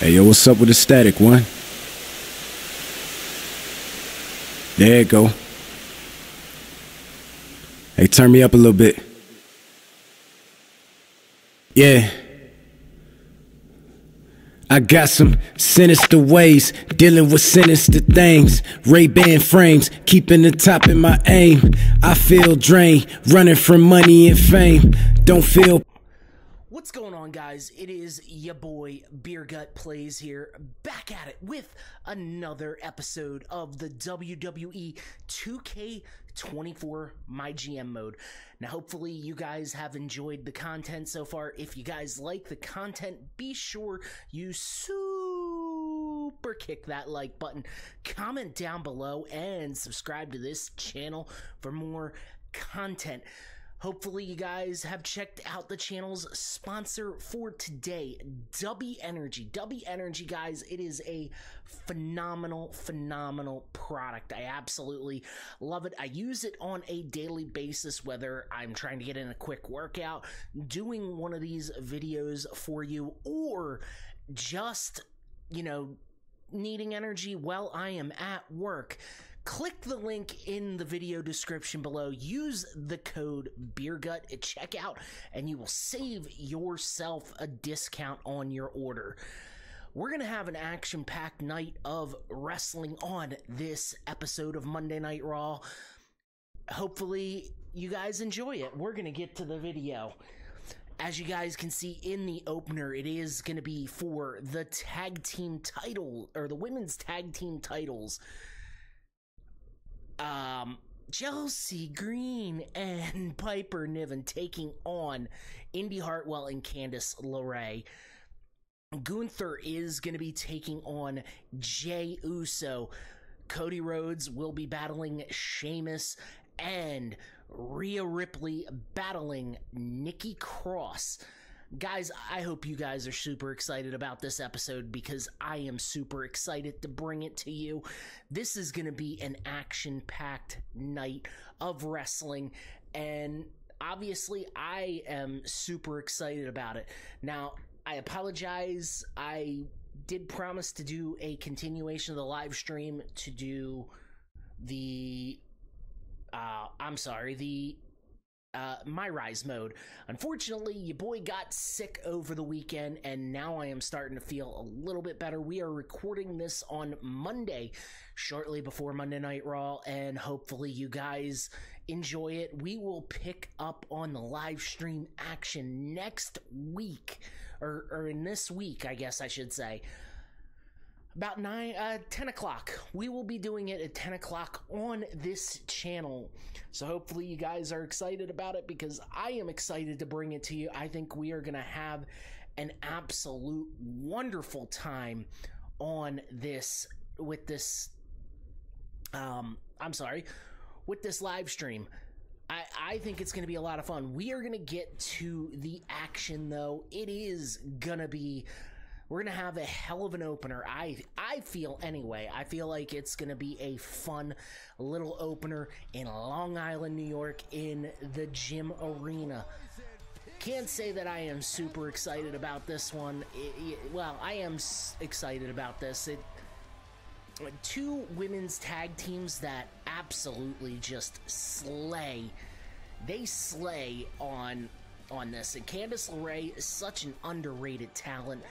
Hey, yo, what's up with the static one? There it go. Hey, turn me up a little bit. Yeah. I got some sinister ways, dealing with sinister things. Ray-Ban frames, keeping the top in my aim. I feel drained, running from money and fame. Don't feel What's going on, guys? It is your boy Beergut Plays here, back at it with another episode of the WWE 2K24 MyGM mode. Now, hopefully, you guys have enjoyed the content so far. If you guys like the content, be sure you super kick that like button, comment down below, and subscribe to this channel for more content. Hopefully, you guys have checked out the channel's sponsor for today, Dubby Energy. Dubby Energy, guys, it is a phenomenal, phenomenal product. I absolutely love it. I use it on a daily basis, whether I'm trying to get in a quick workout, doing one of these videos for you, or just, you know, needing energy while I am at work click the link in the video description below. Use the code BeerGut at checkout, and you will save yourself a discount on your order. We're going to have an action packed night of wrestling on this episode of Monday Night Raw. Hopefully, you guys enjoy it. We're going to get to the video. As you guys can see in the opener, it is going to be for the tag team title, or the women's tag team titles um, Chelsea Green and Piper Niven taking on Indi Hartwell and Candice LeRae. Gunther is going to be taking on Jey Uso. Cody Rhodes will be battling Sheamus and Rhea Ripley battling Nikki Cross. Guys, I hope you guys are super excited about this episode because I am super excited to bring it to you. This is going to be an action packed night of wrestling, and obviously, I am super excited about it. Now, I apologize. I did promise to do a continuation of the live stream to do the uh I'm sorry, the uh, my rise mode. Unfortunately, your boy got sick over the weekend, and now I am starting to feel a little bit better. We are recording this on Monday, shortly before Monday Night Raw, and hopefully, you guys enjoy it. We will pick up on the live stream action next week, or, or in this week, I guess I should say about 9 uh 10 o'clock we will be doing it at 10 o'clock on this channel so hopefully you guys are excited about it because i am excited to bring it to you i think we are gonna have an absolute wonderful time on this with this um i'm sorry with this live stream I, I think it's going to be a lot of fun. We are going to get to the action, though. It is going to be we're gonna have a hell of an opener. I I feel anyway. I feel like it's gonna be a fun little opener in Long Island, New York, in the gym arena. Can't say that I am super excited about this one. It, it, well, I am excited about this. It two women's tag teams that absolutely just slay. They slay on on this. And Candice LeRae is such an underrated talent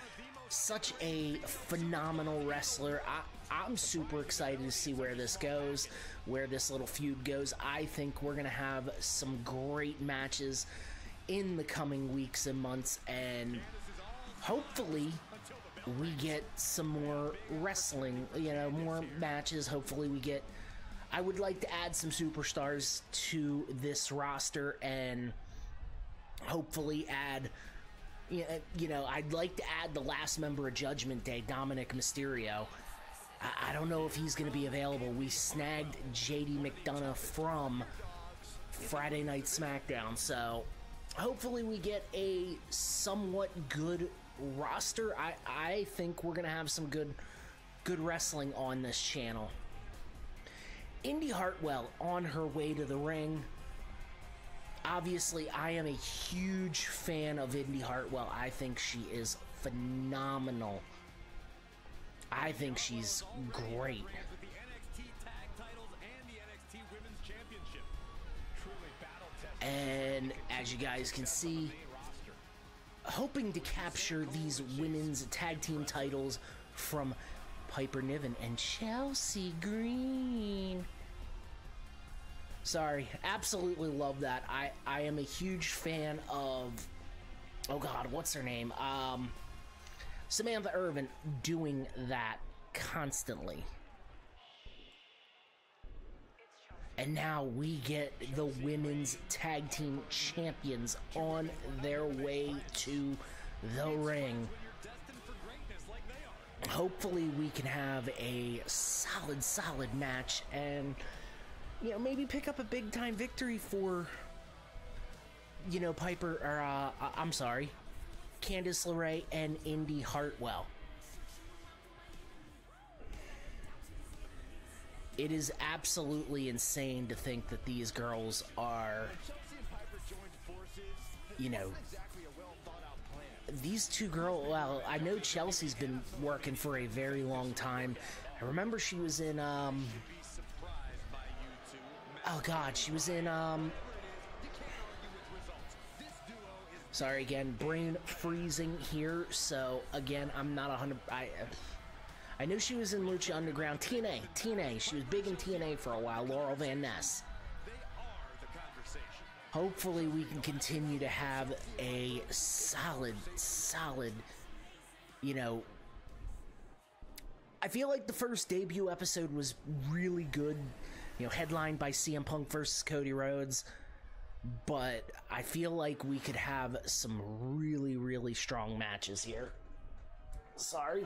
such a phenomenal wrestler. I, I'm super excited to see where this goes, where this little feud goes. I think we're going to have some great matches in the coming weeks and months, and hopefully we get some more wrestling, you know, more matches. Hopefully we get. I would like to add some superstars to this roster and hopefully add Uh, you know, I'd like to add the last member of Judgment Day, Dominic Mysterio. I, I don't know if he's going to be available. We snagged JD McDonagh from Friday Night SmackDown, so hopefully we get a somewhat good roster. I, I think we're going to have some good good wrestling on this channel. Indi Hartwell on her way to the ring obviously, I am a huge fan of Indi Hartwell. I think she is phenomenal. I think she's great. And as you guys can see, hoping to capture these women's tag team titles from Piper Niven and Chelsea Green. Sorry, absolutely love that. I I am a huge fan of oh god, what's her name? Um Samantha Irvin doing that constantly. And now we get the women's tag team champions on their way to the ring. Hopefully, we can have a solid, solid match and, you know, maybe pick up a big time victory for, you know, Piper, or, uh, I'm sorry, Candice LeRae and Indi Hartwell. It is absolutely insane to think that these girls are, you know, these two girls. Well, I know Chelsea's been working for a very long time. I remember she was in, um, oh god, she was in, um, sorry again, brain freezing here. So again, I'm not a hundred. I. I knew she was in Lucha Underground. TNA. TNA. She was big in TNA for a while. Laurel Van Ness. Hopefully, we can continue to have a solid, solid, you know. I feel like the first debut episode was really good, you know, headlined by CM Punk versus Cody Rhodes. But I feel like we could have some really, really strong matches here. Sorry.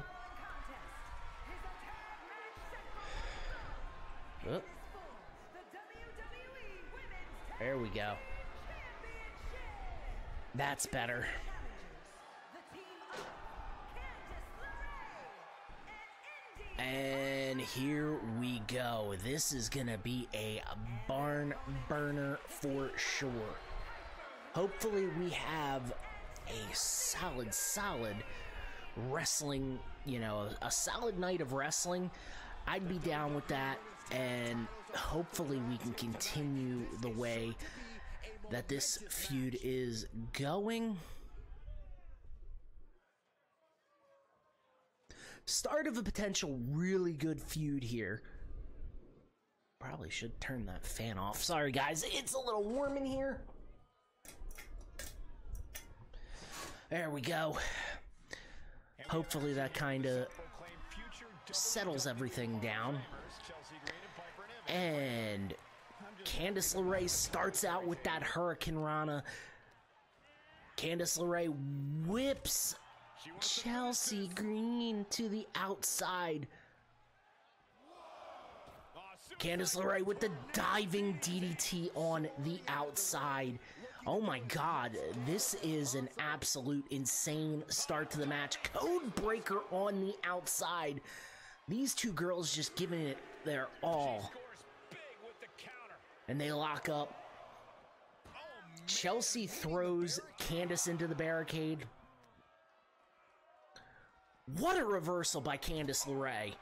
Oh. There we go. That's better. And here we go. This is going to be a barn burner for sure. Hopefully, we have a solid, solid wrestling, you know, a solid night of wrestling. I'd be down with that and hopefully we can continue the way that this feud is going. Start of a potential really good feud here. Probably should turn that fan off. Sorry, guys. It's a little warm in here. There we go. Hopefully that kind of settles everything down. And Candice LeRae starts out with that Hurricanrana. Candice LeRae whips Chelsea Green to the outside. Candice LeRae with the diving DDT on the outside. Oh my god, this is an absolute insane start to the match. Code breaker on the outside. These two girls just giving it their all and they lock up. Chelsea throws Candice into the barricade. What a reversal by Candice LeRae.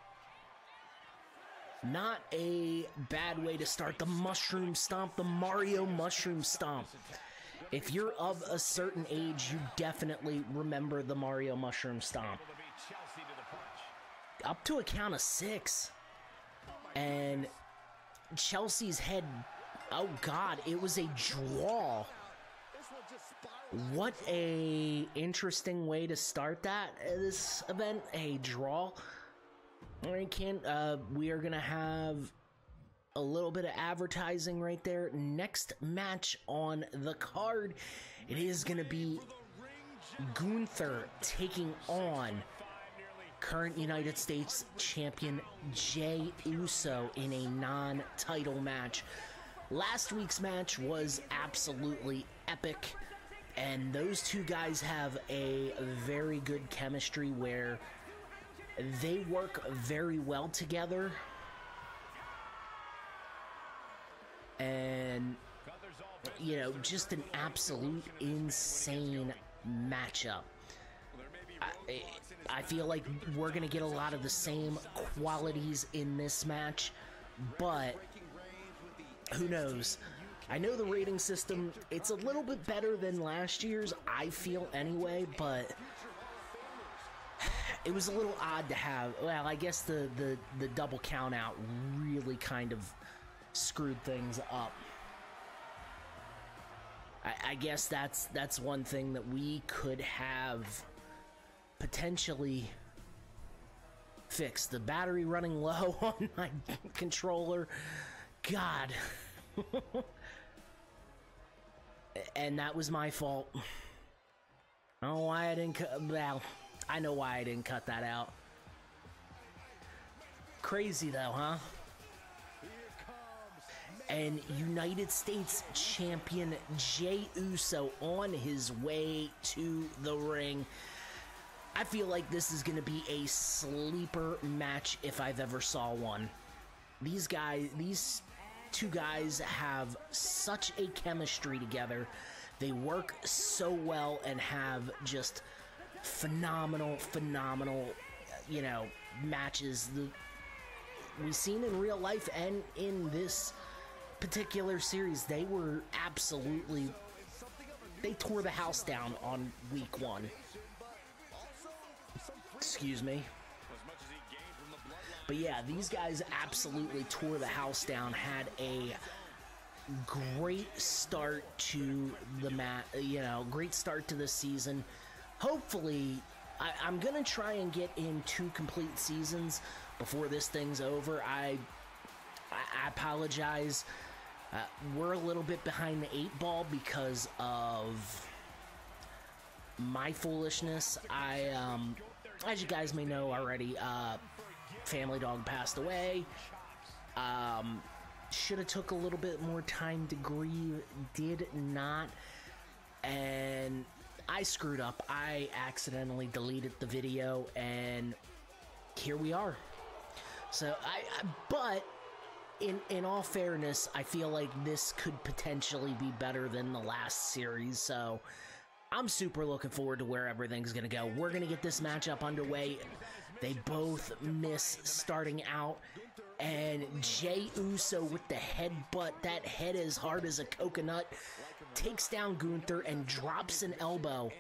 Not a bad way to start the mushroom stomp, the Mario mushroom stomp. If you're of a certain age, you definitely remember the Mario mushroom stomp. Up to a count of six. And Chelsea's head. Oh God, it was a draw. What a interesting way to start that uh, this event. A draw. All right, can uh, we are gonna have a little bit of advertising right there. Next match on the card, it is gonna be Gunther taking on current United States champion Jey Uso in a non title match. Last week's match was absolutely epic, and those two guys have a very good chemistry where they work very well together. And, you know, just an absolute insane matchup. I, I feel like we're going to get a lot of the same qualities in this match, but who knows? I know the rating system, it's a little bit better than last year's, I feel anyway, but it was a little odd to have. Well, I guess the, the, the double count out really kind of screwed things up. I, I guess that's that's one thing that we could have potentially fixed. The battery running low on my controller. God. and that was my fault. I don't know why I didn't cut. Well, I know why I didn't cut that out. Crazy though, huh? And United States champion Jey Uso on his way to the ring. I feel like this is going to be a sleeper match if I've ever saw one. These guys, these two guys have such a chemistry together. They work so well and have just phenomenal, phenomenal, you know, matches. The, we've seen in real life and in this particular series, they were absolutely. They tore the house down on week one. Excuse me. But yeah, these guys absolutely tore the house down. Had a great start to the mat. You know, great start to the season. Hopefully, I, am gonna try and get in two complete seasons before this thing's over. I I, I apologize. Uh, we're a little bit behind the eight ball because of my foolishness. I um, as you guys may know already, uh, Family Dog passed away. Um, should have took a little bit more time to grieve. Did not, and I screwed up. I accidentally deleted the video, and here we are. So I, I but in in all fairness, I feel like this could potentially be better than the last series. So I'm super looking forward to where everything's going to go. We're going to get this matchup underway. They both miss starting out. And Jey Uso with the headbutt, that head as hard as a coconut, takes down Gunther and drops an elbow.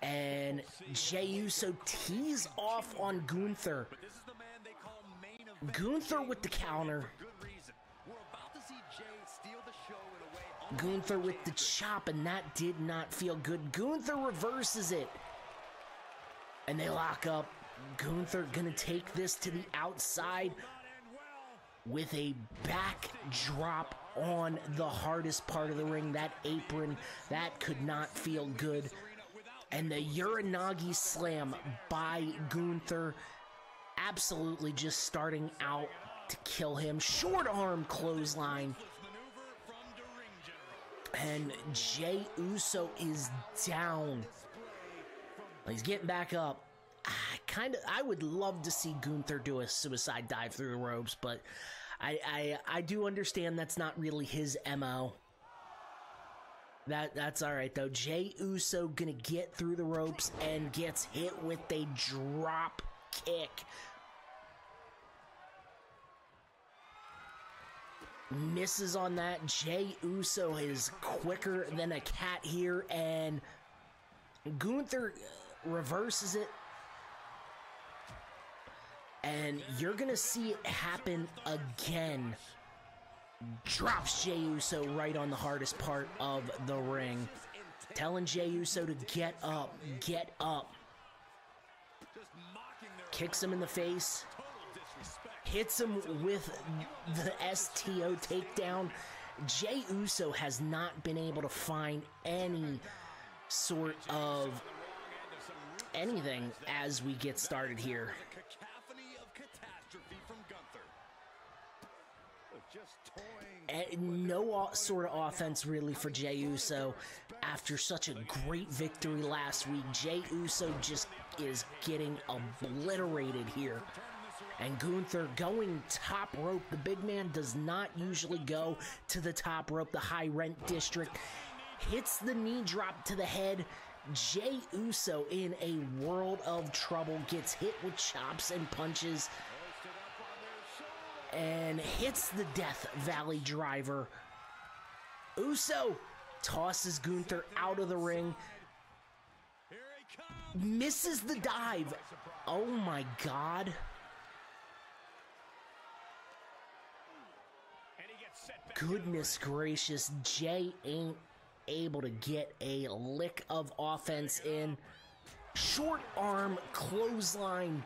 And Jey Uso tees off on Gunther. Gunther with the counter. Gunther with the chop, and that did not feel good. Gunther reverses it. And they lock up. Gunther gonna take this to the outside with a backdrop on the hardest part of the ring, that apron. That could not feel good. And the Uranage slam by Gunther, absolutely just starting out to kill him. Short arm clothesline. And Jey Uso is down. He's getting back up. Kind of, I would love to see Gunther do a suicide dive through the ropes, but I, I, I do understand that's not really his mo. That that's all right though. Jey Uso gonna get through the ropes and gets hit with a drop kick. misses on that. Jey Uso is quicker than a cat here, and Gunther reverses it. And you're going to see it happen again. Drops Jey Uso right on the hardest part of the ring. Telling Jey Uso to get up, get up. Kicks him in the face hits him with the STO takedown. Jey Uso has not been able to find any sort of anything as we get started here. Eh, no sort of offense really for Jey Uso after such a great victory last week. Jey Uso just is getting obliterated here and Gunther going top rope. The big man does not usually go to the top rope, the high rent district. Hits the knee drop to the head Jey Uso in a world of trouble gets hit with chops and punches and hits the Death Valley driver. Uso tosses Gunther out of the ring, misses the dive. Oh my god. Goodness gracious, Jey ain't able to get a lick of offense in. Short arm clothesline.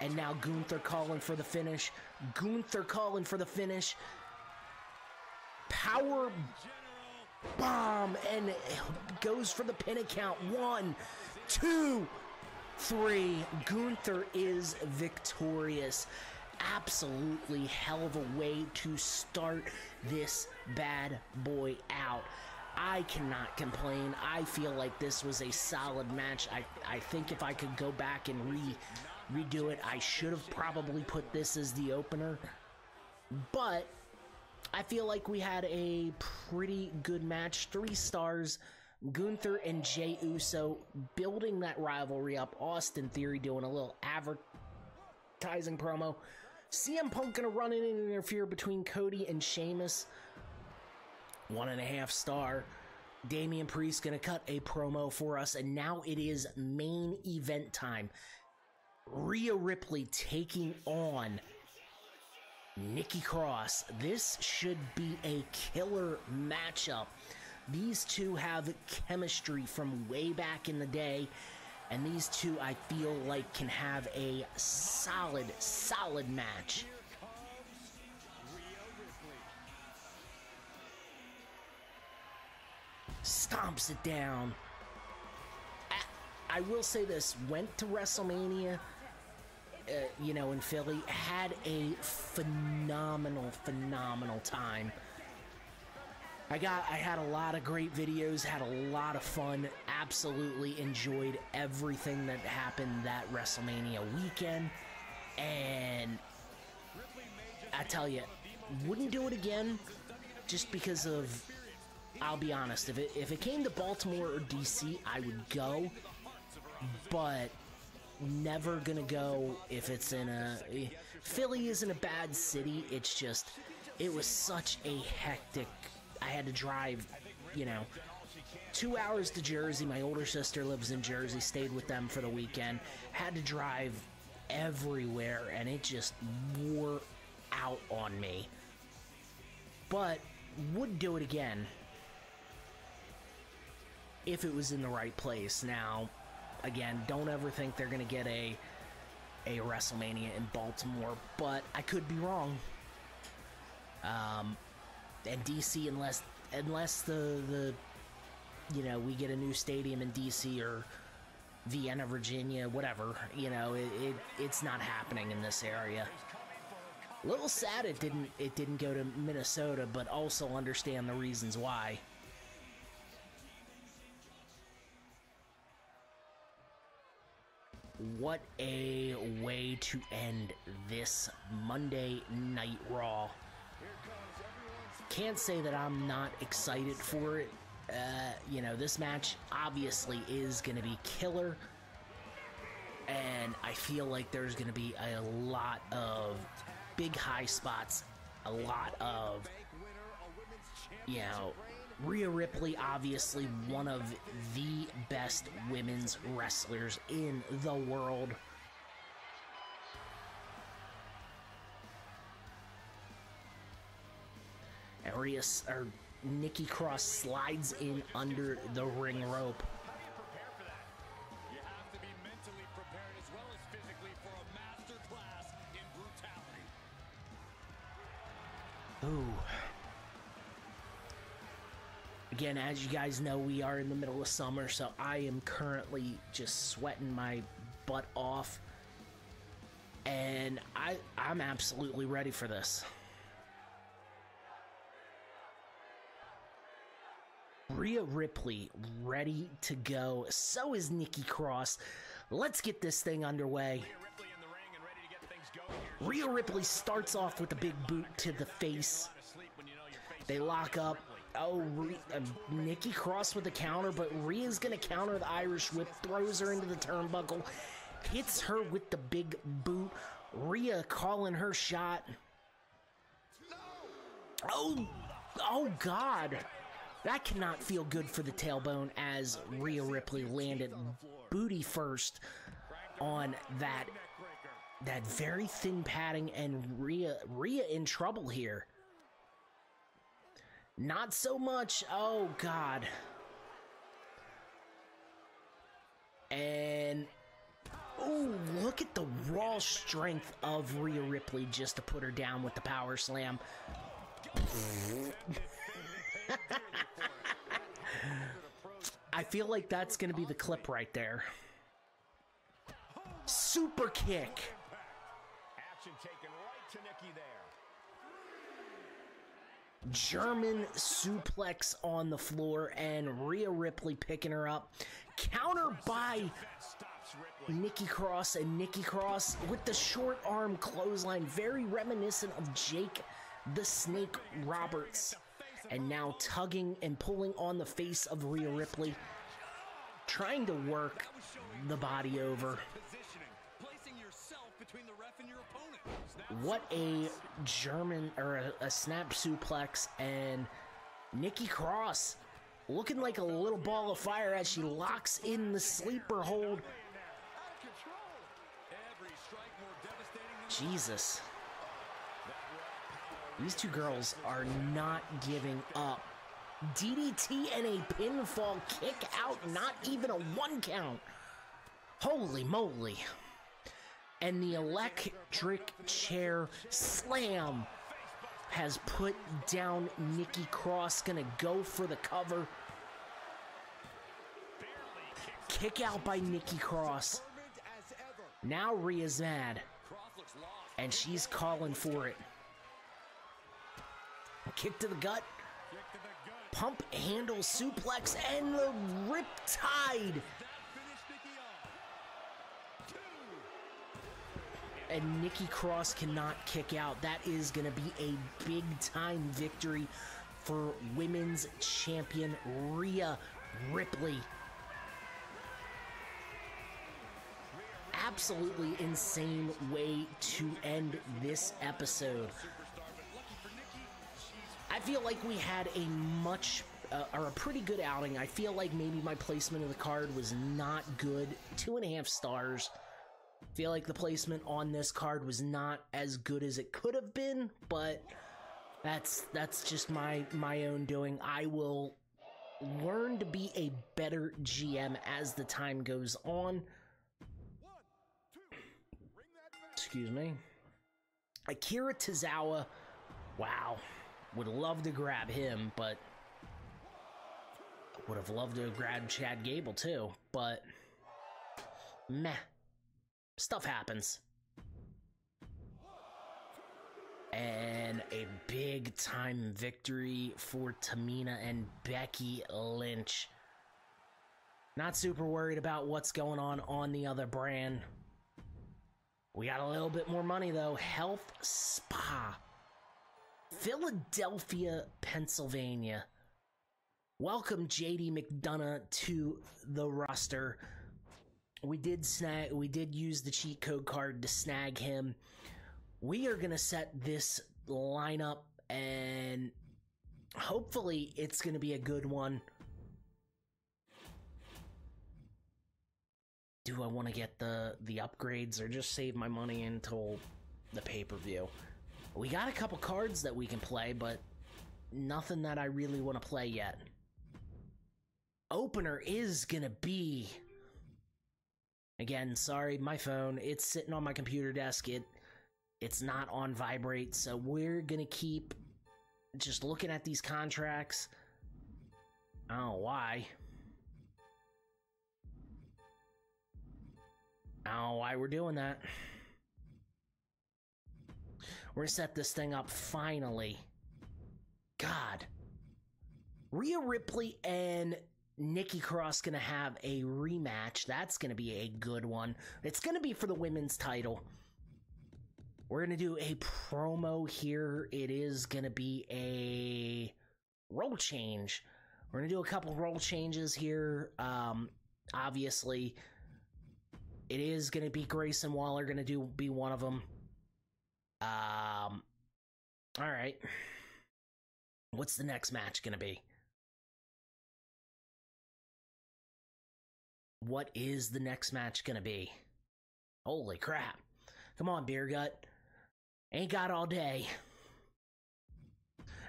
And now Gunther calling for the finish. Gunther calling for the finish. Power bomb and goes for the pin account. One, two, three. Gunther is victorious. Absolutely hell of a way to start this bad boy out. I cannot complain. I feel like this was a solid match. I, I think if I could go back and re redo it, I should have probably put this as the opener. But I feel like we had a pretty good match. Three stars. Gunther and Jey Uso building that rivalry up. Austin Theory doing a little advertising promo. CM Punk gonna run in and interfere between Cody and Sheamus. One and a half star. Damian Priest gonna cut a promo for us, and now it is main event time. Rhea Ripley taking on Nikki Cross. This should be a killer matchup. These two have chemistry from way back in the day, and these two I feel like can have a solid, solid match. Stomps it down. I will say this went to WrestleMania uh, you know, in Philly, had a phenomenal, phenomenal time. I got, I had a lot of great videos, had a lot of fun, absolutely enjoyed everything that happened that WrestleMania weekend, and I tell you, wouldn't do it again, just because of. I'll be honest, if it if it came to Baltimore or DC, I would go, but never gonna go if it's in a Philly isn't a bad city. It's just it was such a hectic. I had to drive, you know, two hours to Jersey. My older sister lives in Jersey. Stayed with them for the weekend. Had to drive everywhere, and it just wore out on me. But would do it again if it was in the right place. Now, again, don't ever think they're going to get a a WrestleMania in Baltimore, but I could be wrong. Um, and DC, unless unless the the you know we get a new stadium in DC or Vienna, Virginia, whatever, you know, it, it it's not happening in this area. A little sad it didn't it didn't go to Minnesota, but also understand the reasons why. What a way to end this Monday Night Raw. Can't say that I'm not excited for it. Uh, you know, this match obviously is going to be killer. And I feel like there's going to be a lot of big high spots, a lot of, you know, Rhea Ripley, obviously one of the best women's wrestlers in the world. And Rhea, or Nikki Cross slides in under the ring rope. Ooh. Again, as you guys know, we are in the middle of summer, so I am currently just sweating my butt off. And I I'm absolutely ready for this. Rhea Ripley ready to go. So is Nikki Cross. Let's get this thing underway. Rhea Ripley starts off with a big boot to the face. They lock up. Oh, Rhea, uh, Nikki Cross with the counter, but Rhea's gonna counter the Irish whip, throws her into the turnbuckle, hits her with the big boot. Rhea calling her shot. Oh, oh God. That cannot feel good for the tailbone as Rhea Ripley landed booty first on that that very thin padding and Rhea Rhea in trouble here. Not so much. Oh god. And oh, look at the raw strength of Rhea Ripley just to put her down with the power slam. I feel like that's going to be the clip right there. Super kick. Action taken right to Nikki there. German suplex on the floor and Rhea Ripley picking her up. Counter by Nikki Cross and Nikki Cross with the short arm clothesline, very reminiscent of Jake the Snake Roberts. And now tugging and pulling on the face of Rhea Ripley, trying to work the body over. What a German or a, a snap suplex and Nikki Cross looking like a little ball of fire as she locks in the sleeper hold. Jesus. These two girls are not giving up. DDT and a pinfall kick out, not even a one count. Holy moly and the electric chair slam has put down Nikki Cross. Gonna go for the cover. Kick out by Nikki Cross. Now Rhea's mad. And she's calling for it. Kick to the gut. Pump handle suplex and the riptide and Nikki Cross cannot kick out. That is going to be a big time victory for women's champion Rhea Ripley. Absolutely insane way to end this episode. I feel like we had a much uh, or a pretty good outing. I feel like maybe my placement of the card was not good. Two and a half stars feel like the placement on this card was not as good as it could have been, but that's that's just my my own doing. I will learn to be a better GM as the time goes on. Excuse me. Akira Tozawa, wow. Would love to grab him, but would have loved to grab Chad Gable too, but meh stuff happens. And a big time victory for Tamina and Becky Lynch. Not super worried about what's going on on the other brand. We got a little bit more money though. Health Spa. Philadelphia, Pennsylvania. Welcome JD McDonagh to the roster we did snag we did use the cheat code card to snag him. We are gonna set this lineup and hopefully it's gonna be a good one. Do i want to get the the upgrades or just save my money until the pay-per-view? We got a couple cards that we can play but nothing that i really want to play yet. Opener is gonna be Again, sorry, my phone, it's sitting on my computer desk. It it's not on vibrate, so we're to keep just looking at these contracts. I don't know why. I don't know why we're doing that. We're gonna set this thing up finally. God. Rhea Ripley and Nikki Cross gonna have a rematch. That's gonna be a good one. It's gonna be for the women's title. We're gonna do a promo here. It is gonna be a role change. We're gonna do a couple role changes here. Um, obviously, it is gonna be Grayson Waller gonna do be one of them. Um, all right. What's the next match gonna be? What is the next match gonna be? Holy crap. Come on, Beer Gut. Ain't got all day.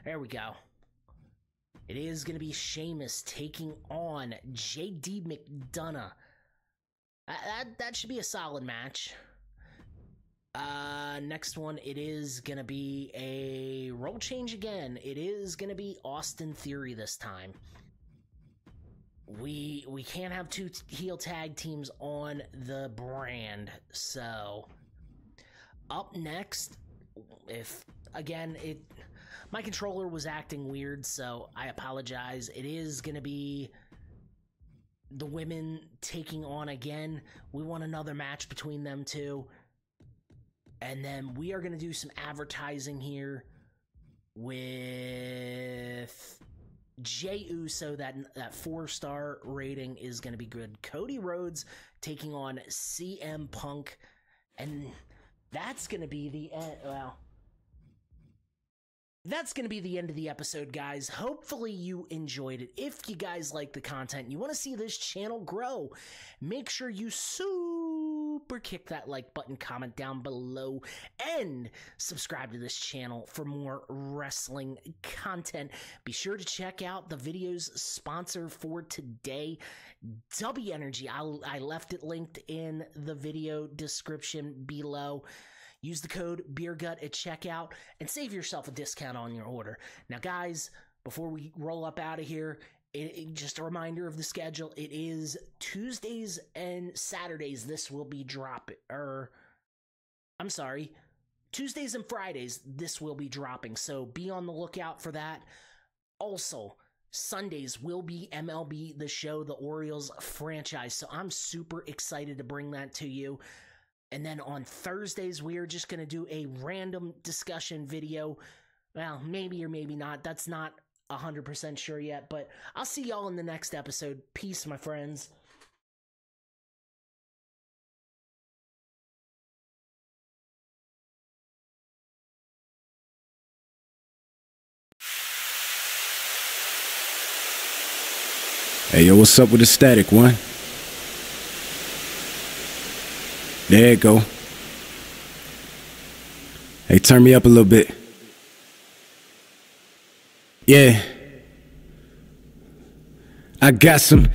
There we go. It is going to be Sheamus taking on JD McDonagh. That, that, that should be a solid match. Uh, next one, it is going to be a role change again. It is going to be Austin Theory this time. We we can't have two heel tag teams on the brand. So, up next, if again it my controller was acting weird, so I apologize. It is going to be the women taking on again. We want another match between them two. And then we are going to do some advertising here with Jey Uso. That that four star rating is going to be good. Cody Rhodes taking on CM Punk, and that's going to be the end. Well, that's going to be the end of the episode, guys. Hopefully, you enjoyed it. If you guys like the content, you want to see this channel grow, make sure you super kick that like button, comment down below, and subscribe to this channel for more wrestling content. Be sure to check out the video's sponsor for today, Dubby Energy. I, I left it linked in the video description below. Use the code BeerGut at checkout and save yourself a discount on your order. Now, guys, before we roll up out of here, it, it, just a reminder of the schedule. It is Tuesdays and Saturdays. This will be dropping. Or, I'm sorry, Tuesdays and Fridays. This will be dropping. So be on the lookout for that. Also, Sundays will be MLB The Show, the Orioles franchise. So I'm super excited to bring that to you. And then on Thursdays, we are just going to do a random discussion video. Well, maybe or maybe not. That's not 100% sure yet, but I'll see y'all in the next episode. Peace, my friends. Hey, yo, what's up with the static one? There you go. Hey, turn me up a little bit. Yeah. I got some